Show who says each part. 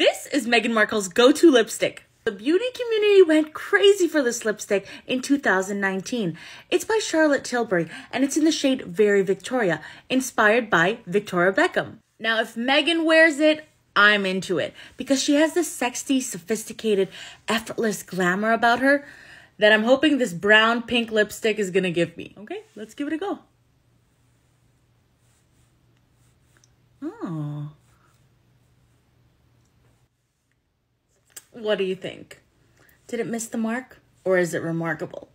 Speaker 1: This is Meghan Markle's go-to lipstick. The beauty community went crazy for this lipstick in 2019. It's by Charlotte Tilbury and it's in the shade Very Victoria, inspired by Victoria Beckham. Now, if Meghan wears it, I'm into it because she has this sexy, sophisticated, effortless glamour about her that I'm hoping this brown pink lipstick is gonna give me. Okay, let's give it a go. Oh. What do you think? Did it miss the mark or is it remarkable?